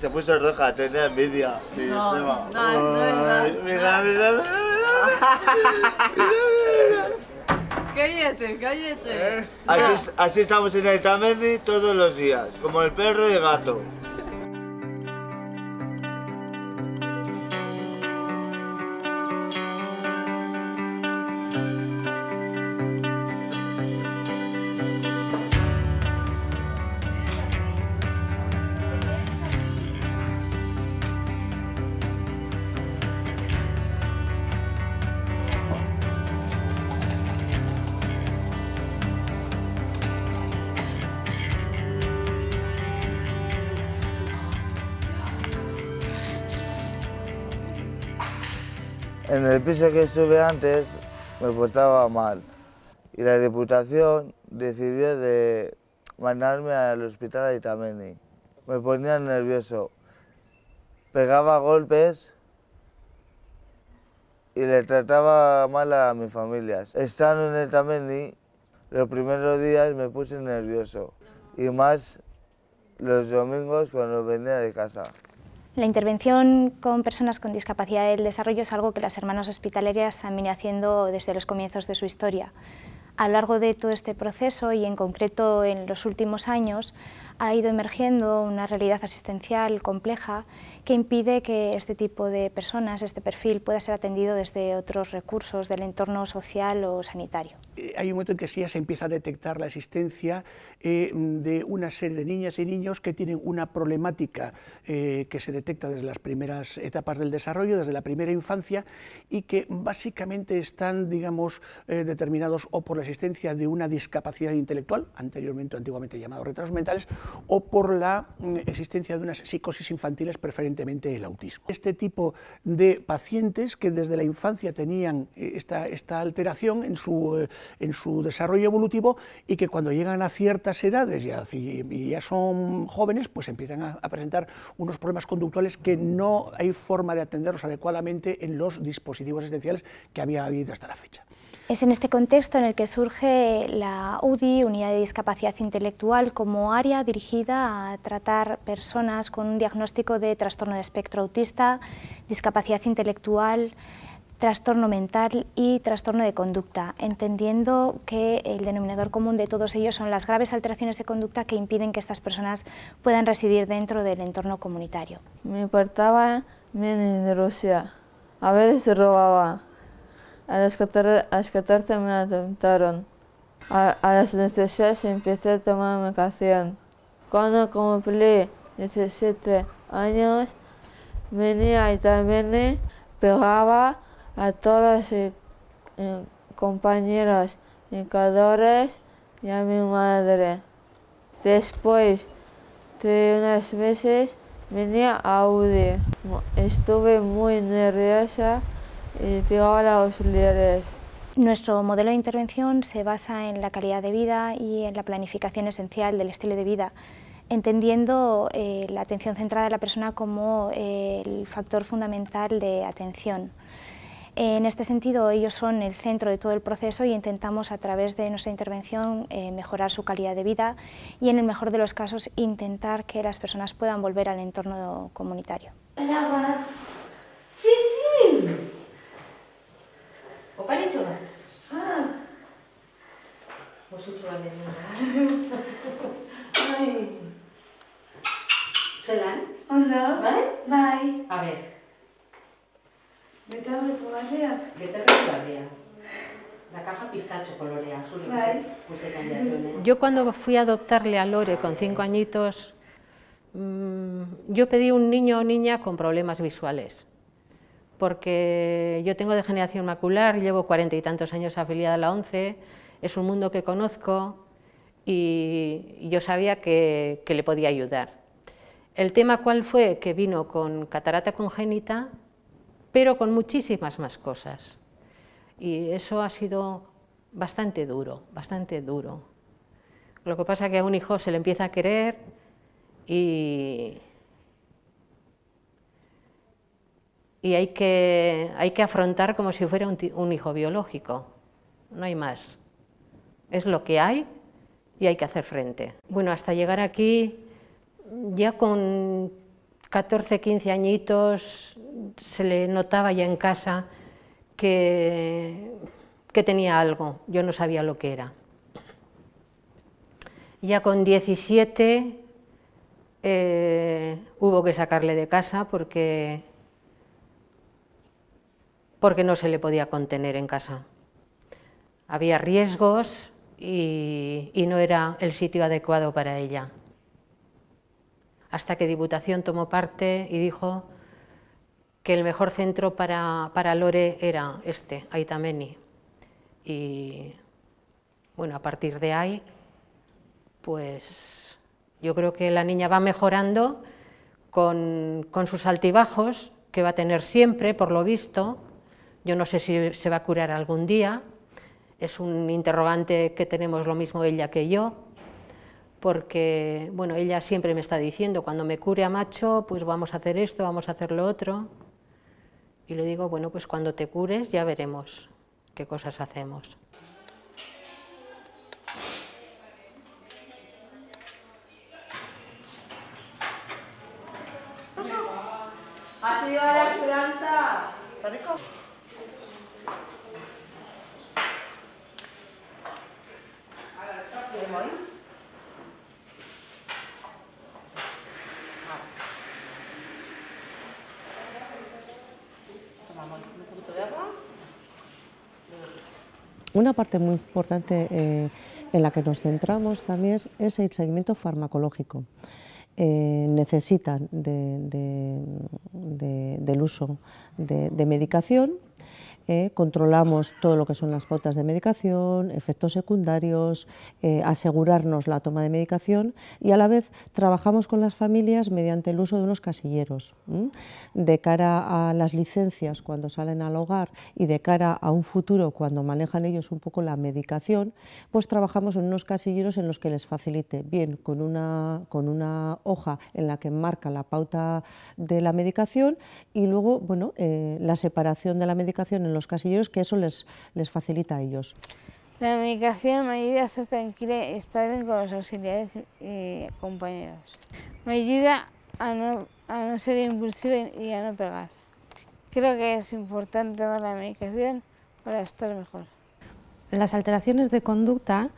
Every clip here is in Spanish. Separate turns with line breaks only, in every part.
Se puso roja, tenía envidia. Y
No,
se va.
no, no
Mira, mira, mira, mira.
Cállate, cállate.
Así, así estamos en el Tamendi todos los días, como el perro y el gato. En el piso que estuve antes me portaba mal y la Diputación decidió de mandarme al hospital de Itameni. Me ponía nervioso, pegaba golpes y le trataba mal a mi familia. Estando en el Itameni, los primeros días me puse nervioso y más los domingos cuando venía de casa.
La intervención con personas con discapacidad del desarrollo es algo que las hermanas hospitalarias han venido haciendo desde los comienzos de su historia. A lo largo de todo este proceso y en concreto en los últimos años ha ido emergiendo una realidad asistencial compleja que impide que este tipo de personas, este perfil, pueda ser atendido desde otros recursos del entorno social o sanitario.
Eh, Hay un momento en que sí ya se empieza a detectar la existencia eh, de una serie de niñas y niños que tienen una problemática eh, que se detecta desde las primeras etapas del desarrollo, desde la primera infancia, y que básicamente están, digamos, determinados o por la existencia de una discapacidad intelectual, anteriormente o antiguamente llamado retrasos mentales, o por la mm, existencia de unas psicosis infantiles, preferentemente el autismo. Este tipo de pacientes que desde la infancia tenían esta, alteración en su, en su desarrollo evolutivo y que cuando llegan a ciertas edades y ya son jóvenes, pues empiezan a, a presentar unos problemas conductuales que no hay forma de atenderlos adecuadamente en los dispositivos esenciales que había habido hasta la fecha.
Es en este contexto en el que surge la UDI, Unidad de Discapacidad Intelectual, como área dirigida a tratar personas con un diagnóstico de trastorno de espectro autista, discapacidad intelectual, trastorno mental y trastorno de conducta, entendiendo que el denominador común de todos ellos son las graves alteraciones de conducta que impiden que estas personas puedan residir dentro del entorno comunitario.
Me portaba bien en Rusia. A veces robaba. A las 14, a las 14 me adoptaron. A, a las 16 empecé a tomar medicación. Cuando cumplí 17 años, venía y también pegaba a todos los eh, eh, compañeros educadores y a mi madre. Después de unos meses venía a UDI. Estuve muy nerviosa y pegaba los auxiliares.
Nuestro modelo de intervención se basa en la calidad de vida y en la planificación esencial del estilo de vida, entendiendo eh, la atención centrada de la persona como eh, el factor fundamental de atención. En este sentido, ellos son el centro de todo el proceso y intentamos a través de nuestra intervención eh, mejorar su calidad de vida y, en el mejor de los casos, intentar que las personas puedan volver al entorno comunitario.
Hola, Fitzim! Beterreko barria. La caja pistacho colorea, jatzen,
Yo cuando fui a adoptarle a Lore con cinco añitos, mm, yo pedí un niño o niña con problemas visuales, porque yo tengo degeneración macular, llevo cuarenta y tantos años afiliada a la ONCE, es un mundo que conozco y yo sabía que, que le podía ayudar. El tema cuál fue que vino con catarata congénita, pero con muchísimas más cosas. Y eso ha sido bastante duro, bastante duro. Lo que pasa es que a un hijo se le empieza a querer y, y hay, que, hay que afrontar como si fuera un, hijo biológico. No hay más. Es lo que hay y hay que hacer frente. Bueno, hasta llegar aquí, ya con 14, 15 añitos, se le notaba ya en casa que, que tenía algo, yo no sabía lo que era. Ya con 17 eh, hubo que sacarle de casa porque, porque no se le podía contener en casa. Había riesgos y, y no era el sitio adecuado para ella. Hasta que Diputación tomó parte y dijo que el mejor centro para, para Lore era este, Aitameni. Y bueno, a partir de ahí, pues yo creo que la niña va mejorando con, con, sus altibajos, que va a tener siempre, por lo visto. Yo no sé si se va a curar algún día. Es un interrogante que tenemos lo mismo ella que yo, porque bueno, ella siempre me está diciendo, cuando me cure a macho, pues vamos a hacer esto, vamos a hacer lo otro. Y le digo, bueno, pues cuando te cures ya veremos qué cosas hacemos.
Así va la esperanza.
¿Está rico?
Una parte muy importante eh, en la que nos centramos también es, el seguimiento farmacológico. Eh, necesitan de, de, de, del uso de medicación eh, controlamos todo lo que son las pautas de medicación, efectos secundarios, eh, asegurarnos la toma de medicación y a la vez trabajamos con las familias mediante el uso de unos casilleros. De cara a las licencias cuando salen al hogar y de cara a un futuro cuando manejan ellos un poco la medicación, pues trabajamos en unos casilleros en los que les facilite, bien con una, con una hoja en la que marca la pauta de la medicación y luego bueno, eh, la separación de la medicación los casilleros, que eso les, les facilita a ellos.
La medicación me ayuda a estar tranquila y estar bien con los auxiliares y compañeros. Me ayuda a no, a no ser impulsiva y a no pegar. Creo que es importante tomar la medicación para estar mejor.
Las alteraciones de conducta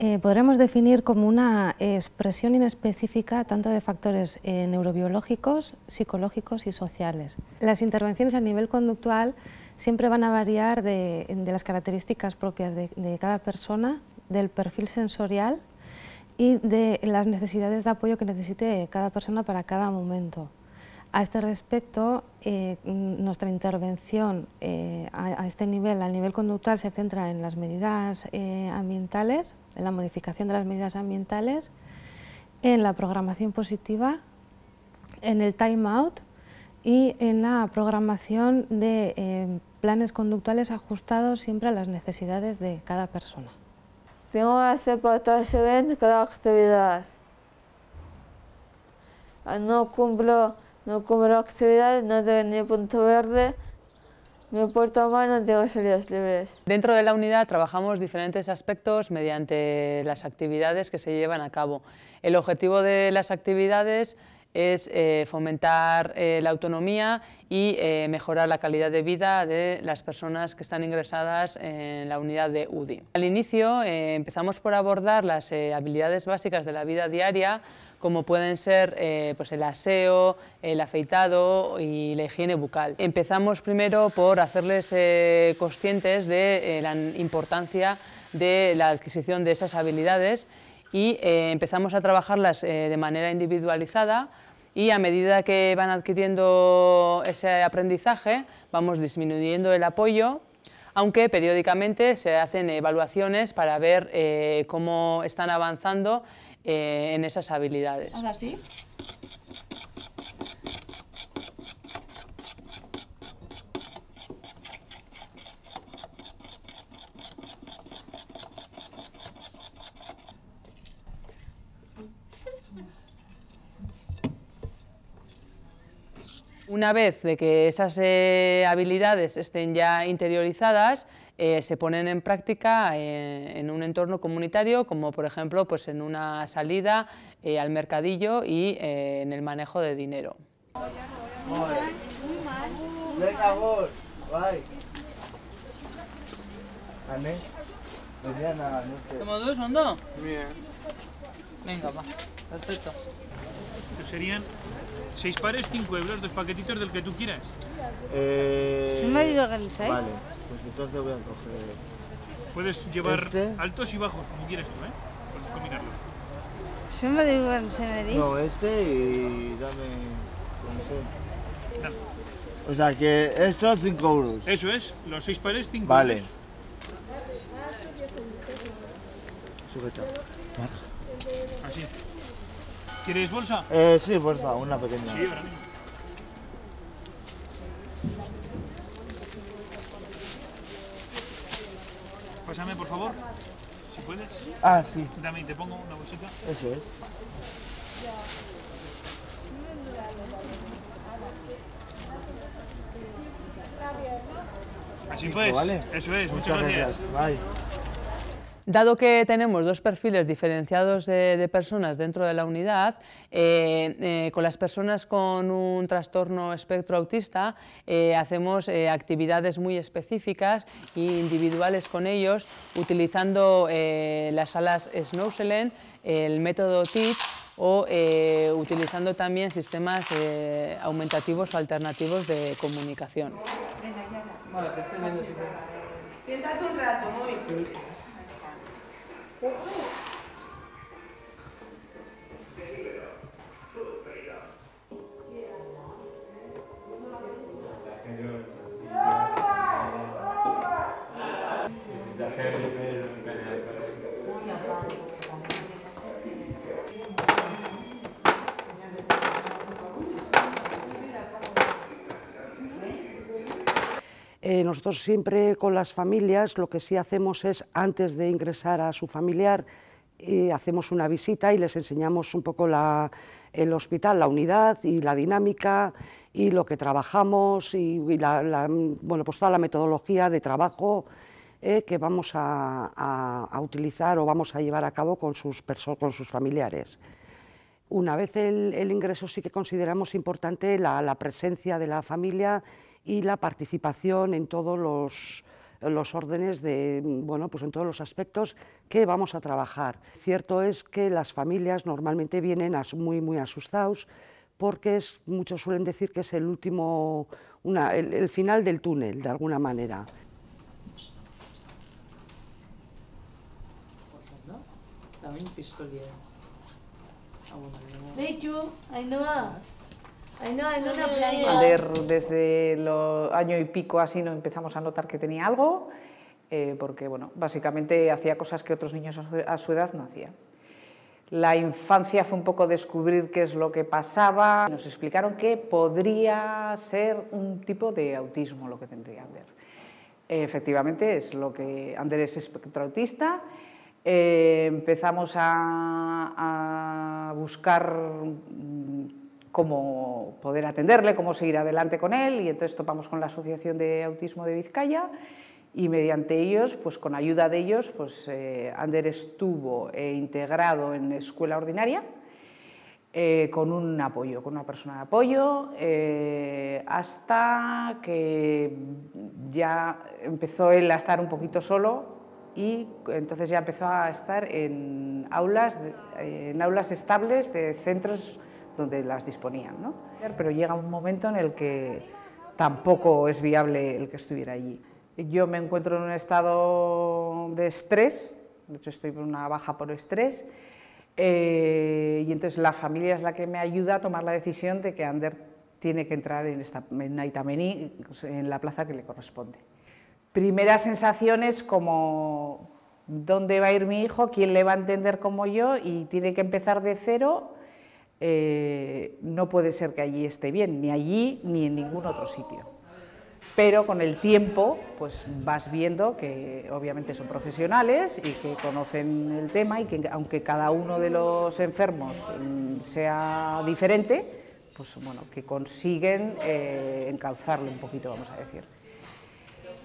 eh, podremos definir como una expresión inespecífica tanto de factores eh, neurobiológicos, psicológicos y sociales. Las intervenciones a nivel conductual siempre van a variar de, las características propias de, de, cada persona, del perfil sensorial y de las necesidades de apoyo que necesite cada persona para cada momento. A este respecto, eh, nuestra intervención eh, a, a, este nivel, a nivel conductual, se centra en las medidas eh, ambientales, en la modificación de las medidas ambientales, en la programación positiva, en el time out y en la programación de eh, planes conductuales ajustados siempre a las necesidades de cada persona.
Tengo que hacer participación en cada actividad. No cumplo, no cumplo actividades, no tengo ni punto verde, me porto mal, no tengo salidas libres.
Dentro de la unidad trabajamos diferentes aspectos mediante las actividades que se llevan a cabo. El objetivo de las actividades es eh, fomentar eh, la autonomía y eh, mejorar la calidad de vida de las personas que están ingresadas en la unidad de UDI. Al inicio empezamos por abordar las habilidades básicas de la vida diaria como pueden ser pues el aseo, el afeitado y la higiene bucal. Empezamos primero por hacerles conscientes de la importancia de la adquisición de esas habilidades y empezamos a trabajarlas de manera individualizada y a medida que van adquiriendo ese aprendizaje vamos disminuyendo el apoyo, aunque periódicamente se hacen evaluaciones para ver eh, cómo están avanzando eh, en esas habilidades.
Ahora sí.
Una vez de que esas eh, habilidades estén ya interiorizadas, eh, se ponen en práctica eh, en un entorno comunitario, como por ejemplo pues en una salida eh, al mercadillo y eh, en el manejo de dinero.
¿Somos dos?
Bien.
Venga, va. Perfecto.
Serían seis pares, 5 euros, dos paquetitos del que tú quieras.
Eh,
¿Sí me digo organizáis?
Vale, pues entonces voy a coger...
Puedes llevar
Este.
altos y bajos, como quieras tú, ¿eh? Puedes combinarlos.
¿Sí me digo organizáis?
No, este y dame... no sé. O sea que esto 5 euros.
Eso es, los seis pares, 5
Vale.
euros.
Sujeta.
Así. ¿Quieres bolsa?
Eh, sí, por favor, una pequeña.
Sí, ahora mismo. Pásame, por favor, si puedes.
Ah, sí.
Dame y te pongo una bolsita.
Eso es.
Así pues.
¿vale?
Eso es, muchas,
Muchas
gracias.
Bye.
Dado que tenemos dos perfiles diferenciados de, personas dentro de la unidad, eh, eh, con las personas con un trastorno espectro autista eh, hacemos actividades muy específicas e individuales con ellos, utilizando las salas Snowselen, el método TEACH o utilizando también sistemas aumentativos o alternativos de comunicación.
Why?
Eh, nosotros siempre con las familias lo que sí hacemos es, antes de ingresar a su familiar, eh, hacemos una visita y les enseñamos un poco el hospital, la unidad y la dinámica y lo que trabajamos y, bueno, pues toda la metodología de trabajo eh, que vamos a, utilizar o vamos a llevar a cabo con sus, familiares. Una vez el, ingreso sí que consideramos importante la presencia de la familia y la participación en todos los, los órdenes de, bueno, pues en todos los aspectos que vamos a trabajar. Cierto es que las familias normalmente vienen as- muy, muy asustados porque es, muchos suelen decir que es el último, una- el, el final del túnel, de alguna manera.
También pistolero. Ah, bueno, no.
Ainhoa. Ainhoa, en una playa.
Desde el año y pico así no empezamos a notar que tenía algo, eh, porque bueno, básicamente hacía cosas que otros niños a su- edad no hacían. La infancia fue un poco descubrir qué es lo que pasaba. Nos explicaron que podría ser un tipo de autismo lo que tendría Ander. Efectivamente es lo que Ander es espectro autista. Eh, empezamos a, a buscar mm, cómo poder atenderle, cómo seguir adelante con él y entonces topamos con la Asociación de Autismo de Vizcaya y mediante ellos, pues con ayuda de ellos, pues eh, Ander estuvo eh, integrado en escuela ordinaria eh, con un apoyo, con una persona de apoyo, eh, hasta que ya empezó él a estar un poquito solo y entonces ya empezó a estar en aulas, de- en aulas estables de centros donde las disponían. ¿no? Pero llega un momento en el que tampoco es viable el que estuviera allí. Yo me encuentro en un estado de estrés, de hecho estoy por una baja por estrés, eh, y entonces la familia es la que me ayuda a tomar la decisión de que Ander tiene que entrar en, esta, Aitamení, en la plaza que le corresponde. Primeras sensaciones como dónde va a ir mi hijo, quién le va a entender como yo y tiene que empezar de cero, eh, no puede ser que allí esté bien, ni allí ni en ningún otro sitio. Pero con el tiempo, pues vas viendo que obviamente son profesionales y que conocen el tema y que aunque cada uno de los enfermos mm, sea diferente, pues bueno, que consiguen eh, un poquito, vamos a decir.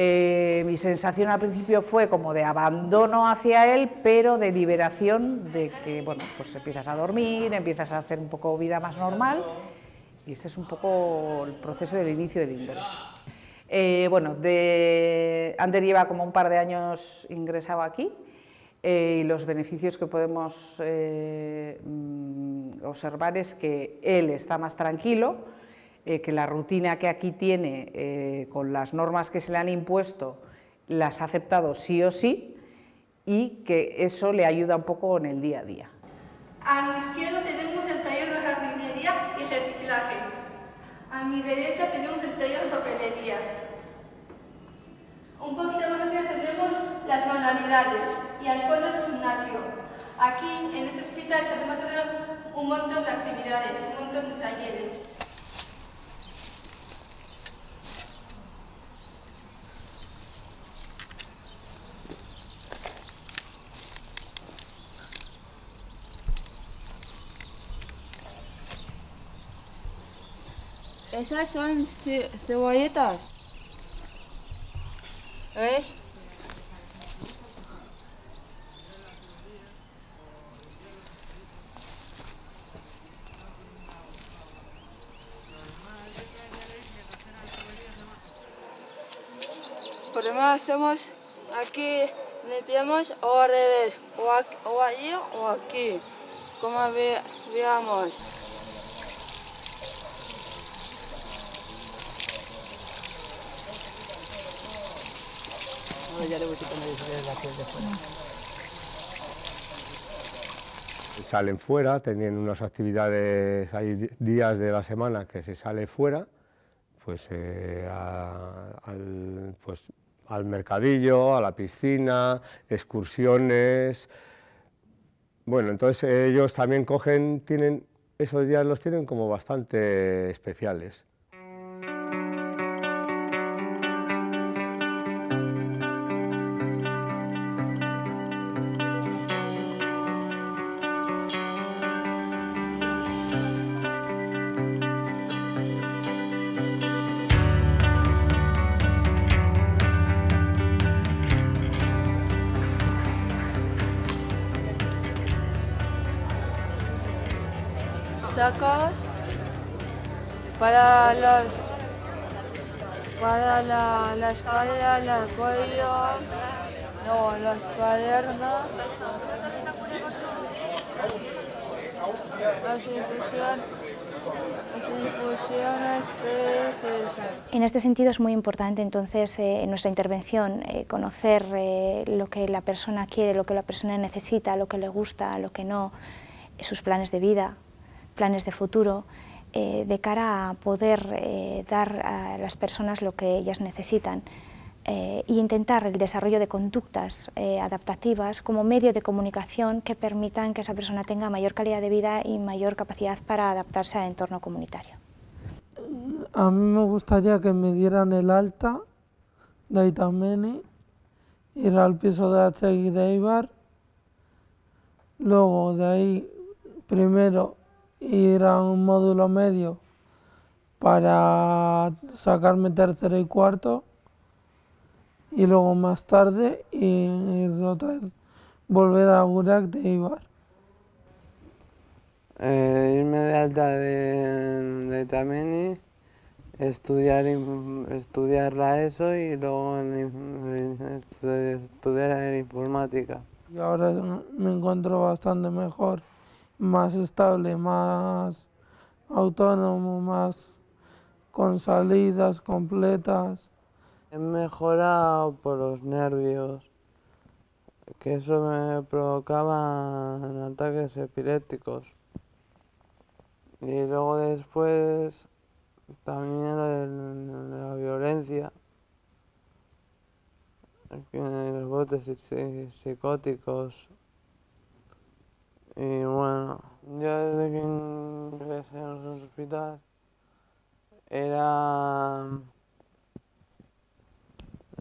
Eh, mi sensación al principio fue como de abandono hacia él, pero de liberación, de que bueno, pues empiezas a dormir, empiezas a hacer un poco vida más normal Y ese es un poco el proceso del inicio del ingreso. Eh, bueno, de, Ander lleva como un par de años ingresado aquí eh, y los beneficios que podemos eh, mm, observar es que él está más tranquilo, que la rutina que aquí tiene con las normas que se le han impuesto las ha aceptado sí o sí y que eso le ayuda un poco en el día a día.
A mi izquierda tenemos el taller de jardinería y reciclaje. A mi derecha tenemos el taller de papelería. Un poquito más atrás tenemos las manualidades y al fondo el gimnasio. Aquí, en este hospital, se podemos hacer un montón de actividades, un montón de talleres.
Esas son cebolletas. ¿Ves? Primero hacemos aquí, limpiamos o al revés, o, o allí o aquí, como ve, veamos.
Salen fuera, tienen unas actividades, hay días de la semana que se sale fuera, pues, eh, al, pues al mercadillo, a la piscina, excursiones. Bueno, entonces ellos también cogen, tienen, esos días los tienen como bastante especiales.
La, la espalda, el cuello, no, los cuadernos, las infusiones,
En este sentido es muy importante entonces eh, en nuestra intervención eh, conocer eh, lo que la persona quiere, lo que la persona necesita, lo que le gusta, lo que no, sus planes de vida, planes de futuro, eh, de cara a poder eh, dar a las personas lo que ellas necesitan e intentar el desarrollo de conductas adaptativas como medio de comunicación que permitan que esa persona tenga mayor calidad de vida y mayor capacidad para adaptarse al entorno comunitario.
A mí me gustaría que me dieran el alta de Itameni, ir al piso de Achegui de Eibar, luego de ahí primero ir a un módulo medio para sacarme tercero y cuarto y luego más tarde ir otra vez volver a Gurak de Ibar.
Eh, irme de alta de, de Tameni, estudiar, estudiar la ESO y luego estudiar informática.
Y ahora me encuentro bastante mejor más estable, más autónomo, más con salidas completas.
He mejorado por los nervios, que eso me provocaba ataques epilépticos. Y luego después también de la violencia, los brotes psicóticos y bueno, yo desde que ingresé en el hospital era,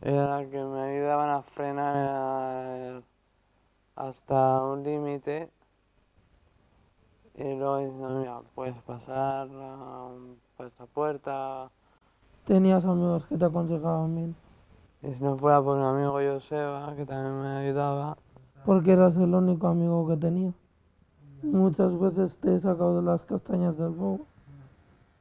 era que me ayudaban a frenar hasta un límite y luego diciendo, mira, puedes pasar por esta puerta.
¿Tenías amigos que te aconsejaban bien?
Y si no fuera por mi amigo Joseba, que también me ayudaba.
Porque eras el único amigo que tenía. Muchas veces te he sacado de las castañas del fuego.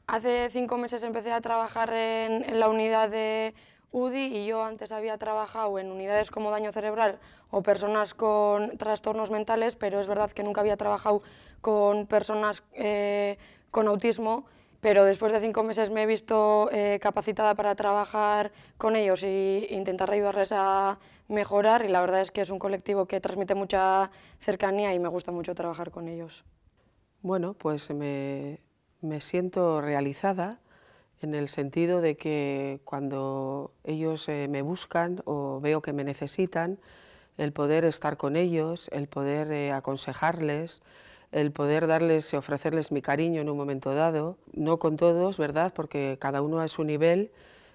Hace cinco meses empecé a trabajar en, la unidad de UDI y yo antes había trabajado en unidades como daño cerebral o personas con trastornos mentales, pero es verdad que nunca había trabajado con personas eh, con autismo, pero después de cinco meses me he visto eh, capacitada para trabajar con ellos e intentar ayudarles a mejorar y la verdad es que es un colectivo que transmite mucha cercanía y me gusta mucho trabajar con ellos.
Bueno, pues me, me siento realizada en el sentido de que cuando ellos eh, me buscan o veo que me necesitan, el poder estar con ellos, el poder eh, aconsejarles, el poder darles y ofrecerles mi cariño en un momento dado, no con todos, ¿verdad? Porque cada uno a su nivel,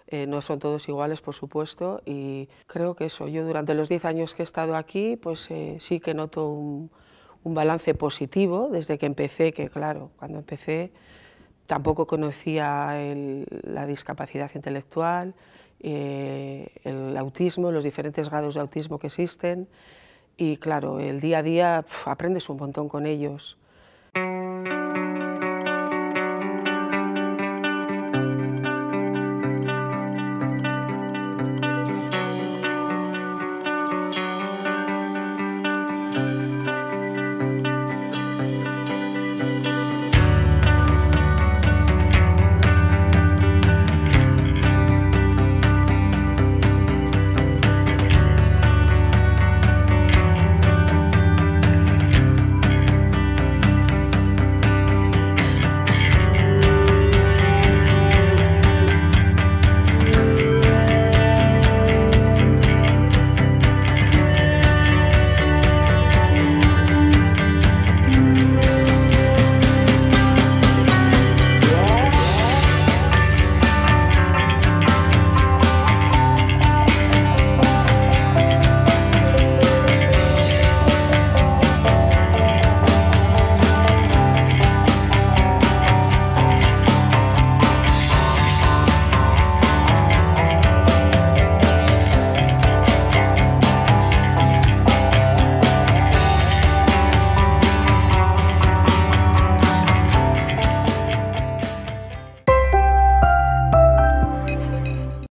eh, no son todos iguales, por supuesto, y creo que eso, yo durante los 10 años que he estado aquí, pues sí que noto un, un balance positivo desde que empecé, que claro, cuando empecé Tampoco conocía la discapacidad intelectual, eh, el autismo, los diferentes grados de autismo que existen y claro, el día a día aprendes un montón con ellos.